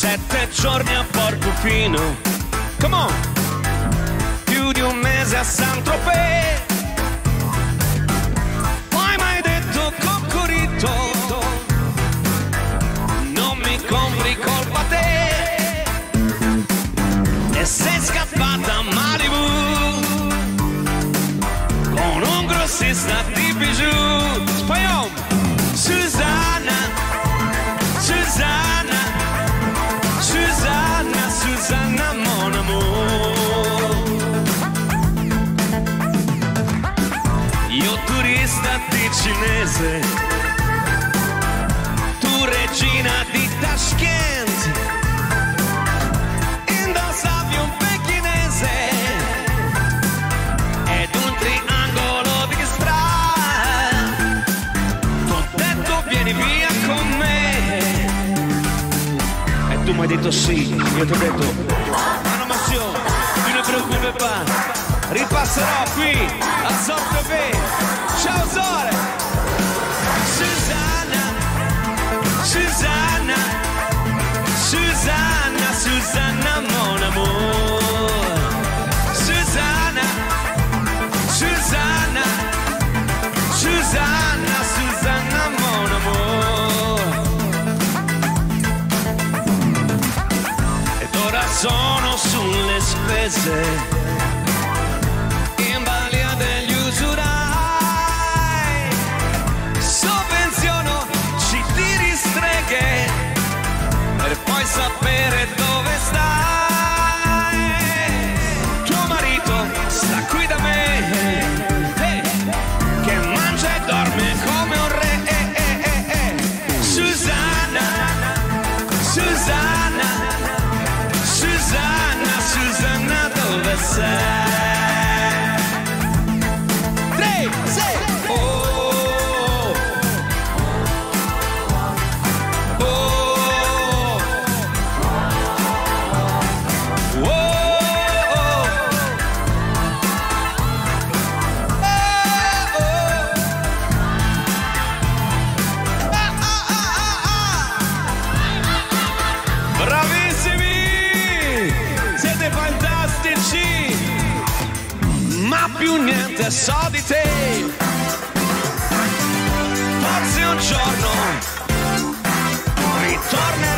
tre giorni a Portofino. Come on! Più di un mese a Saint-Tropez. Poi mai detto coccorito. Non mi compri colpa te. E sei scappata a Malibu. Con un grossista di cinese, tu regina di Tashkent, indossavi un pechinese ed un triangolo di strada. T'ho detto vieni via con me. E tu mi hai detto sì. Io ti ho detto Ma no Massimo Tu ne preoccupi Ripasserò qui a Sorte Ciao Sore Susanna. Susanna. Susanna Susanna mon amour. Susanna. Susanna. Susanna, Susanna, mon amour. Ed ora sono sulle spese, so di te! Forse un giorno ritornerai